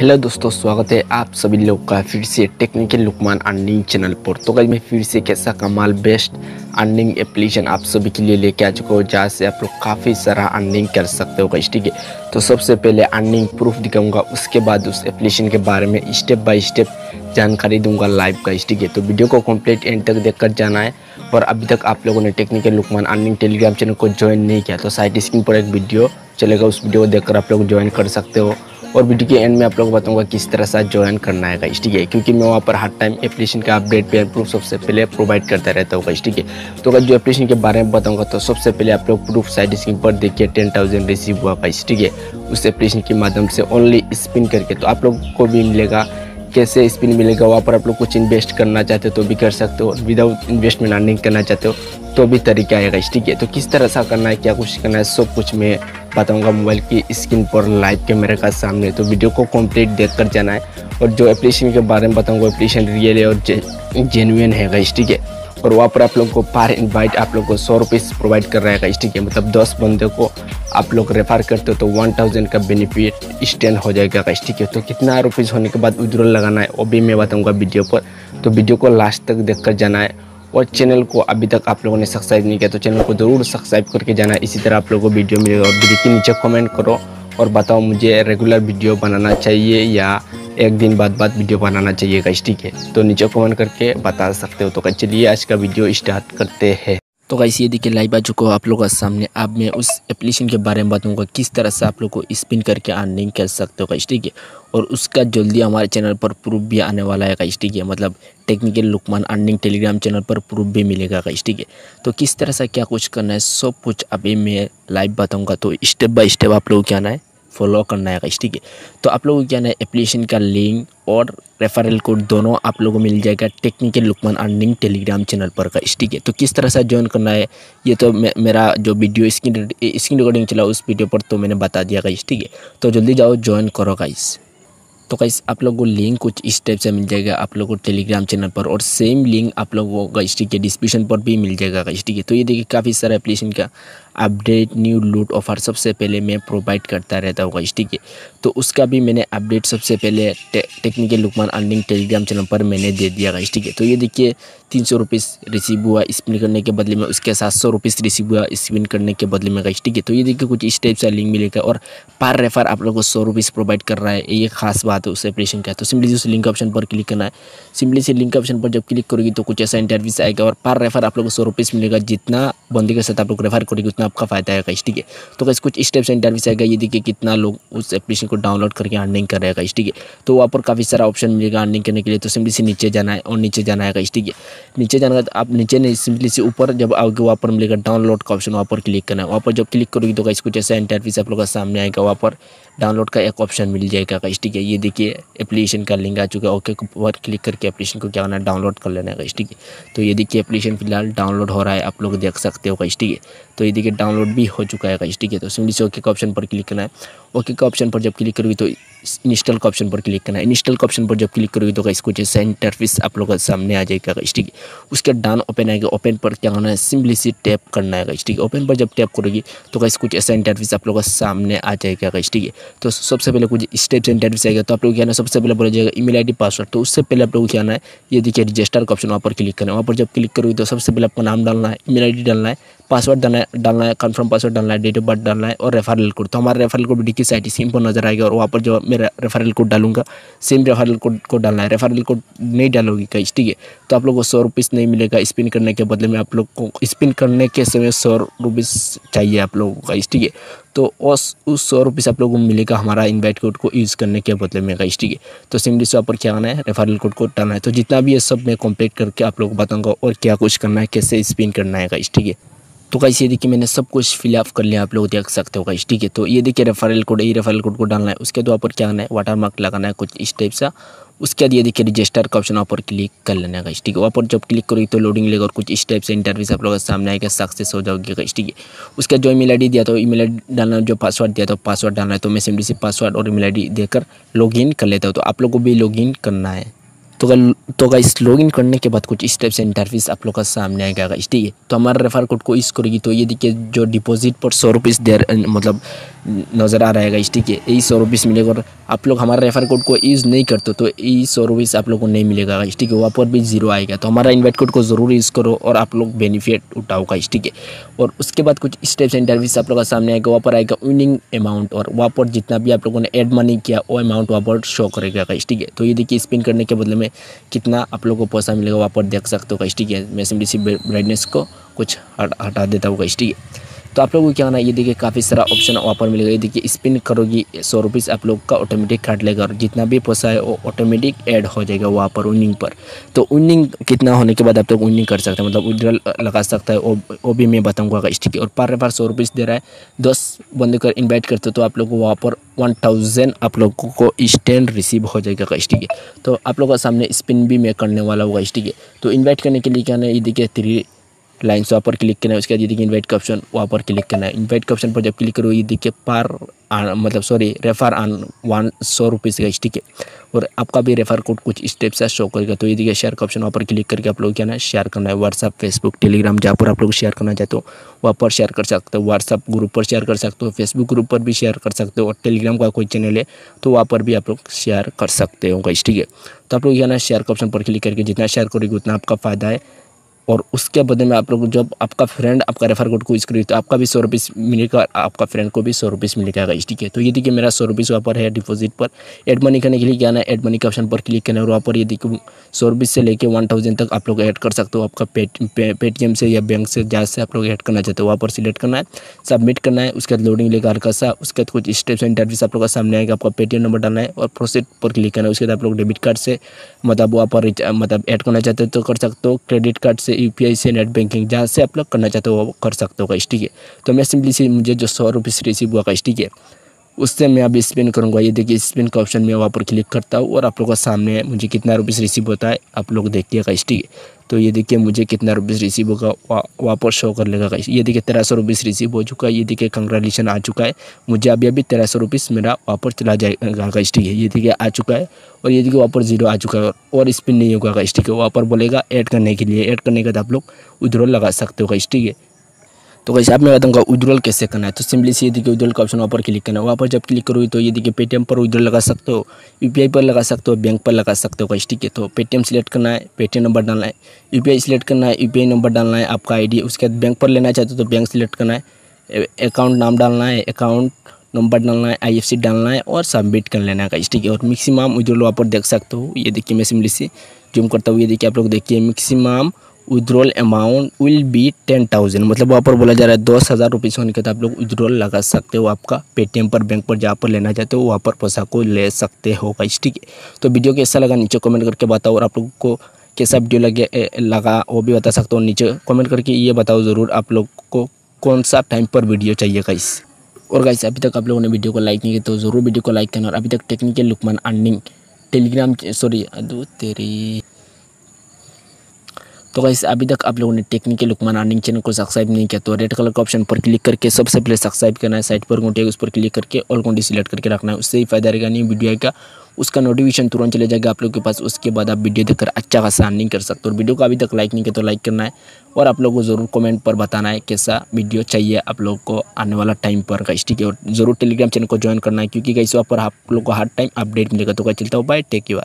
Hello दोस्तों, स्वागत है आप सभी लोग का फिर से टेक्निकल लुकमान अर्निंग चैनल पर। तो कल मैं फिर से कैसा कमाल बेस्ट अर्निंग एप्लीकेशन आप सभी के लिए लेके आ चुका हूँ, जहाँ से आप लोग काफ़ी सारा अर्निंग कर सकते हो गाइस ठीक है? तो सबसे पहले अर्निंग प्रूफ दिखाऊँगा, उसके बाद उस एप्लीकेशन के बारे में स्टेप बाय स्टेप जानकारी दूँगा लाइव का ठीक है? तो वीडियो को कंप्लीट एंड तक देखकर जाना है, और अभी तक आप लोगों ने technical Luqman earning Telegram channel को ज्वाइन नहीं किया तो साइड स्क्रीन पर एक वीडियो चलेगा, उस वीडियो को देखकर आप लोग ज्वाइन कर सकते हो। और वीडियो के एंड में आप लोगों को बताऊँगा किस तरह से ज्वाइन करना है ठीक है? क्योंकि मैं वहाँ पर हर टाइम एप्लीकेशन का अपडेट पे प्रूफ सबसे पहले प्रोवाइड करता रहता होगा ठीक है? तो अगर जो एप्लीकेशन के बारे में बताऊँगा तो सबसे पहले आप लोग प्रूफ साइड स्क्रीन पर देखिए टेन थाउज़ेंड रिसीव हुआ ठीक है? उस एप्लीकेशन के माध्यम से ओनली स्पिन करके तो आप लोग को भी मिलेगा कैसे स्पिन मिलेगा, वहाँ पर आप लोग कुछ इन्वेस्ट करना चाहते हो तो भी कर सकते हो विदाउट इन्वेस्टमेंट अर्निंग करना चाहते हो तो भी तरीका आएगा, ठीक है? तो किस तरह सा करना है, क्या कुछ करना है, सब कुछ मैं बताऊँगा मोबाइल की स्क्रीन पर लाइव कैमरे का सामने। तो वीडियो को कंप्लीट देख कर जाना है और जो एप्लीकेशन के बारे में बताऊँगा एप्लीकेशन रियल है और जेनुइन है ठीक है? और वहाँ पर आप लोग को पर इनवाइट आप लोग को सौ रुपीज़ प्रोवाइड कर रहा है ठीक है? मतलब दस बंदे को आप लोग रेफर करते हो तो वन थाउज़ेंड का बेनिफिट स्टैंड हो जाएगा ठीक है? तो कितना रुपीज़ होने के बाद विड्रॉल लगाना है, वो भी मैं बताऊँगा वीडियो पर। तो वीडियो को लास्ट तक देख कर जाना है और चैनल को अभी तक आप लोगों ने सब्सक्राइब नहीं किया तो चैनल को ज़रूर सब्सक्राइब करके जाना है। इसी तरह आप लोगों को वीडियो मिलेगा और वीडियो के नीचे कमेंट करो और बताओ मुझे रेगुलर वीडियो बनाना चाहिए या एक दिन बाद बाद वीडियो बनाना चाहिए गाइस ठीक है? तो नीचे कमेंट करके बता सकते हो। तो चलिए आज का वीडियो स्टार्ट करते हैं। तो गाइस ये देखिए लाइव आ चुका आप लोगों का सामने। अब मैं उस एप्लीकेशन के बारे में बताऊँगा किस तरह से आप लोग को स्पिन करके अर्निंग कर सकते हो गाइस ठीक है? और उसका जल्दी हमारे चैनल पर प्रूफ भी आने वाला है गाइस ठीक है? मतलब technical Luqman earning Telegram channel पर प्रूफ भी मिलेगा गाइस ठीक है? तो किस तरह से क्या कुछ करना है, सब कुछ अभी मैं लाइव बताऊँगा। तो स्टेप बाई स्टेप आप लोग क्या आना है? फॉलो करना है ठीक है? तो आप लोगों को क्या ना एप्लीकेशन का लिंक और रेफरल कोड दोनों आप लोगों को मिल जाएगा technical Luqman earning Telegram channel पर का ठीक है? तो किस तरह से ज्वाइन करना है ये तो मे, मेरा जो वीडियो स्क्रीन स्क्रीन रिकॉर्डिंग चला उस वीडियो पर तो मैंने बता दिया गाइस ठीक है? तो जल्दी जाओ ज्वाइन करो गाइस तो गाइस आप लोगों को लिंक कुछ इस टाइप से मिल जाएगा आप लोगों को टेलीग्राम चैनल पर और सेम लिंक आप लोगों को गाइस ठीक है? डिस्क्रिप्शन पर भी मिल जाएगा गाइस ठीक है? तो ये देखिए काफ़ी सारा एप्लीकेशन का अपडेट न्यू लूट ऑफ़र सबसे पहले मैं प्रोवाइड करता रहता हूँ गाइस ठीक है? तो उसका भी मैंने अपडेट सबसे पहले टे, technical Luqman earning Telegram channel पर मैंने दे दिया गाइस ठीक है? तो ये देखिए तीन सौ रुपीज़ रिसीव हुआ स्पिन करने के बदले में उसके सात सौ रुपीज़ रिसीव हुआ स्पिन करने के बदले में गाइस ठीक है? तो ये देखिए कुछ इस टाइप से लिंक मिलेगा और पर रेफर आप लोग को सौ रुपीज़ प्रोवाइड कर रहा है ये खास बात है उस एप्लीकेशन का। तो सिंपली उस लिंक ऑप्शन पर क्लिक करना है। सिंपली से लिंक ऑप्शन पर जब क्लिक करोगी तो कुछ ऐसा इंटरव्यूस आएगा और पर रेफर आप लोग को सौ रुपीज़ मिलेगा जितना बंदी के साथ आप लोग रेफर करोगे उतना आपका फ़ायदा है ठीक है? तो कैसे कुछ स्टेप से इंटरव्यूस आएगा। ये देखिए कितना लोग उस एप्लीकेशन को डाउनलोड करके अर्निंग कर रहेगा ठीक है? तो वहाँ पर काफ़ी सारा ऑप्शन मिलेगा अर्निंग करने के लिए। तो सिंपली से नीचे जाना है और नीचे जाना है ठीक है? नीचे जाना है आप नीचे नहीं सिंपली से ऊपर जब आओगे वहाँ पर मिलेगा डाउनलोड का ऑप्शन वहाँ पर क्लिक करना है। वहाँ पर जब क्लिक करोगे तो कैसे कुछ ऐसा इंटरव्यूस आप लोग का सामने आएगा, वहाँ पर डाउनलोड का एक ऑप्शन मिल जाएगा गाइस ठीक है? ये देखिए एप्लीकेशन का लिंक आ चुका है। ओके पर क्लिक करके एप्लीकेशन को क्या करना है डाउनलोड कर लेना है गाइस ठीक है? तो ये देखिए एप्लीकेशन फ़िलहाल डाउनलोड हो रहा है, आप लोग देख सकते हो गाइस ठीक है? तो ये देखिए डाउनलोड भी हो चुका है ठीक है? तो सिंपली से ओके का ऑप्शन पर क्लिक करना है। ओके का ऑप्शन पर जब क्लिक करोगे तो इंस्टॉल का ऑप्शन पर क्लिक करना है। इंस्टॉल का ऑप्शन पर जब क्लिक करोगे तो गाइस कुछ इंटरफेस आप लोग का सामने आ जाएगा ठीक है? उसके डाउन ओपन आएगा। ओपन पर क्या करना है? सिंपली से टैप करना है ठीक है? ओपन पर जब टैप करोगे तो गाइस कुछ ऐसा इंटरफेस आप लोग का सामने आ जाएगा ठीक है? तो सबसे पहले कुछ स्टेप से इंटरव्यूस आएगा। तो आप लोग क्या ना सबसे पहले बोला जाएगा ईमेल आईडी पासवर्ड तो उससे पहले आप लोग क्या है? ये देखिए रजिस्टर का ऑप्शन वहाँ पर क्लिक करना है। वहाँ पर जब क्लिक करोगे तो सबसे पहले आपका नाम डालना है ईमेल आईडी डालना है। पासवर्ड डालना है डालना है कन्फर्म पासवर्ड डालना है डेट ऑफ़ बर्थ डालना है और रेफरल कोड तो हमारा रेफरल कोड डी की साइट सिम पर नज़र आएगा और वहाँ पर जो मैं रेफरल कोड डालूँगा सेम रेफरल कोड को डालना है। रेफरल कोड नहीं डालोगी कहीं ठीक है? तो आप लोग को सौ रुपीज़ नहीं मिलेगा स्पिन करने के बदले में आप लोग को स्पिन करने के समय सौ रुपीज़ चाहिए आप लोगों का ठीक है? तो उस उस सौ रुपीज़ आप लोगों को मिलेगा हमारा इन्वाइट कोड को यूज़ करने के बदले में गाइस ठीक है? तो सिंपली से पर क्या करना है रेफरल कोड को डालना है। तो जितना भी ये सब मैं कंप्लीट करके आप लोगों को बताऊँगा और क्या कुछ करना है, कैसे स्पिन करना है गाइस ठीक है? तो कैसे देखिए मैंने सब कुछ फिलअप कर लिया, आप लोग देख सकते हो गाइस ठीक है? तो ये देखिए रेफरल कोड ये रेफरल कोड को डालना है, उसके बाद पर क्या करना है? वाटर मार्क लगाना है कुछ इस टाइप सा। उसके बाद ये देखिए रजिस्टर का ऑप्शन वहाँ पर क्लिक कर लेना है ठीक है? वहाँ पर जब क्लिक करोगे तो लोडिंग लेगा और कुछ इस टाइप से इंटरव्यूज़ आप लोगों के सामने आएगा सक्सेस हो जाओगे ठीक है? उसके जो ईमेल आईडी दिया तो ईमेल आईडी डालना जो पासवर्ड दिया तो पासवर्ड डालना है। तो मैं सिंपली से पासवर्ड और ईमेल आईडी देकर लॉगिन कर लेता हूँ। तो आप लोग को भी लॉगिन करना है। तो कल तो गाइस लॉगिन करने के बाद कुछ इस टाइप से इंटरफेस आप लोग का सामने आएगा गाइस ठीक है? तो हमारा रेफर कोड को यूज़ करेगी तो ये देखिए, जो डिपॉजिट पर सौ रुपीज़ दे मतलब नज़र आ रहेगा इस ठीक है? यही सौ रुपीस मिलेगा और आप लोग हमारा रेफर कोड को यूज़ नहीं करते तो यही सौ रुपीस आप लोग को नहीं मिलेगा इस ठीक है? वहाँ पर भी ज़ीरो आएगा तो हमारा इन्वाइट कोड को ज़रूर यूज़ करो और आप लोग बेनिफिट उठाओ ठीक है? और उसके बाद कुछ स्टेप्स एंड सर्विस आप लोग का सामने आएगा, वहाँ पर आएगा विनिंग अमाउंट और वहाँ पर जितना भी आप लोगों ने एड मनी किया, वो अमाउंट वहाँ पर शो करेगा ठीक है? तो ये देखिए स्पिन करने के बदले में कितना आप लोग को पैसा मिलेगा वहाँ पर देख सकते हो ठीक है? मैं सिंपली सी ब्राइटनेस को कुछ हटा देता हूँ ठीक है? तो आप लोगों को क्या करना है? ये देखिए, काफ़ी सारा ऑप्शन वहाँ पर मिलेगा ये देखिए स्पिन करोगी सौ रुपीज़ आप लोग का ऑटोमेटिक काट लेगा और जितना भी पैसा है, वो ऑटोमेटिक ऐड हो जाएगा वहाँ पर विनिंग पर। तो विनिंग कितना होने के बाद आप लोग विनिंग कर सकते हैं। मतलब विड्रॉल लगा सकता है, वो भी मैं बताऊँगा स्टिक और पार रेफर सौ रुपीज़ दे रहा है, दस बंदे कर इन्वाइट करते तो आप लोग को वहाँ पर वन थाउज़ेंड आप लोगों को स्टैंड रिसीव हो जाएगा स्टिक तो आप लोगों का सामने स्पिन भी मैं करने वाला होगा स्टिक तो इन्वाइट करने के लिए क्या है? ये देखिए थ्री लाइन्स वहाँ पर क्लिक करना है, उसके बाद ये देखिए इन्वाइट का ऑप्शन वहाँ पर क्लिक करना है। इन्वाइट का ऑप्शन पर जब क्लिक करो ये देखिए पार मतलब सॉरी रेफर आन वन सौ रुपीज़ का ठीक है? और आपका भी रेफर कोड कुछ स्टेप से शो करेगा। तो ये देखिए शेयर का ऑप्शन वहाँ पर क्लिक करके आप लोग क्या ना शेयर करना है। व्हाट्सअप फेसबुक टेलीग्राम जहाँ पर आप लोग शेयर करना चाहते हो, वहाँ पर शेयर कर सकते हो। व्हाट्सअप ग्रुप पर शेयर कर सकते हो फेसबुक ग्रुप पर भी शेयर कर सकते हो और टेलीग्राम का कोई चैनल है तो वहाँ पर भी आप लोग शेयर कर सकते हो ठीक है? तो आप लोग क्या ना शेयर का ऑप्शन पर क्लिक करके जितना शेयर करोगे, उतना आपका फ़ायदा है। और उसके बदले में आप लोग जब आपका फ्रेंड आपका रेफर कोड को यूज़ करिए तो आपका भी सौ रुपीज़ मिलेगा आपका फ्रेंड को भी सौ रुपीज़ मिलेगा ठीक है? तो ये देखिए मेरा सौ रुपीज़ वहाँ पर है डिपॉजिट पर। एड मनी करने के लिए क्या है एड मनी के ऑप्शन पर क्लिक करना और वहाँ पर ये देखिए सौ रुपीज़ से लेकर वन थाउज़ेंड तक आप लोग ऐड कर सकते हो। आपका पेटीएम से या बैंक से, जहाँ से आप लोग ऐड करना चाहते हो, वहाँ पर सिलेक्ट करना है सबमिट करना है, उसके बाद लोडिंग लेकर हल्का सा, उसके बाद कुछ स्टेप्स एंड आप लोग का सामने आएगा, आपका पेटीएम नंबर डालना है और प्रोसेस पर क्लिक करना है। उसके बाद आप लोग डेबिट कार्ड से मतलब वहाँ पर मतलब ऐड करना चाहते हो तो कर सकते हो क्रेडिट कार्ड से यू से नेट बैंकिंग जहाँ से आप लोग करना चाहते हो वो कर सकते हो ठीक है तो मैं सिंपली से मुझे जो सौ रुपये से रिसीव हुआ ठीक है उससे मैं अभी स्पिन करूँगा। ये देखिए स्पिन का ऑप्शन मैं वहाँ पर क्लिक करता हूँ और आप लोगों के सामने मुझे कितना रुपीज़ रिसीव होता है, आप लोग देखिएगा, ठीक है? तो ये देखिए, मुझे कितना रुपीज़ रिसीव होगा, वहाँ पर शो कर लेगा ये देखिए, तेरह सौ रिसीव हो चुका है। ये देखिए कंग्रेचुलेशन आ चुका है। मुझे अभी अभी तेरह सौ मेरा वहाँ चला जाएगा ठीक है? ये देखिए, आ चुका है और ये देखिए, वहाँ ज़ीरो आ चुका है और स्पिन नहीं होगा ठीक है? वहाँ पर बोलेगा ऐड करने के लिए ऐड करने के बाद आप लोग विड्रॉल लगा सकते हो ठीक है? तो कैसे आप मैं बताऊँगा कैसे करना है? तो सिंपली से ये देखिए विड्रॉल का ऑप्शन वहाँ पर क्लिक करना है। वहाँ पर जब क्लिक करोगे तो ये देखिए पेटीएम पर विड्रॉल लगा सकते हो यूपीआई पर लगा सकते हो बैंक पर लगा सकते हो कैसे ठीक है? तो पेटीएम सेलेक्ट करना है पेटीएम नंबर डालना है। यूपीआई सिलेक्ट करना है यूपीआई नंबर डालना है, आपका आईडी उसके बाद बैंक पर लेना चाहते हो तो बैंक सिलेक्ट करना है। अकाउंट नाम डालना है अकाउंट नंबर डालना है आई डालना है और सबमिट कर लेना है ठीक है? और मैक्सिमम विड्रॉल वहाँ पर देख सकते हो। ये देखिए मैं सिंपली से जूम करता हूँ। ये देखिए आप लोग देखिए maximum withdrawal amount will be ten thousand मतलब वहाँ पर बोला जा रहा है दस हज़ार रुपीज़ होने के तो आप लोग विद्रॉल लगा सकते हो, आपका पेटीएम पर बैंक पर, जहाँ पर लेना चाहते हो, वहाँ पर पैसा को ले सकते हो गाइस ठीक है? तो वीडियो कैसा लगा नीचे कमेंट करके बताओ और आप लोग को कैसा वीडियो लगे लगा वो भी बता सकते हो। नीचे कमेंट करके ये बताओ ज़रूर आप लोग को कौन सा टाइम पर वीडियो चाहिए गाइस और गाइस अभी तक आप लोगों ने वीडियो को लाइक नहीं किया तो ज़रूर वीडियो को लाइक करना और अभी तक technical Luqman earning Telegram sorry अदू तेरी तो गाइस, अभी तक आप लोगों ने टेक्निकल लुकमान अर्निंग चैनल को सब्सक्राइब नहीं किया तो रेड कलर का ऑप्शन पर क्लिक करके सबसे पहले सब्सक्राइब करना है साइट पर घंटे उस पर क्लिक करके ऑल घंटी सिलेक्ट करके रखना है। उससे ही फ़ायदा रहेगा, नहीं वीडियो का, उसका नोटिफिकेशन तुरंत चले जाएगा आप लोग के पास, उसके बाद आप वीडियो देखकर अच्छा खासा अर्निंग कर सकते हो। और वीडियो को अभी तक लाइक नहीं किया तो लाइक करना है, और आप लोग को ज़रूर कमेंट पर बताना है कैसा वीडियो चाहिए आप लोग को आने वाला टाइम पर का ठीक है? और ज़रूर टेलीग्राम चैनल को ज्वाइन करना है, क्योंकि कैसे वहाँ पर आप लोग को हर टाइम अपडेट मिलेगा। तो क्या चलता हो बाय टेक यू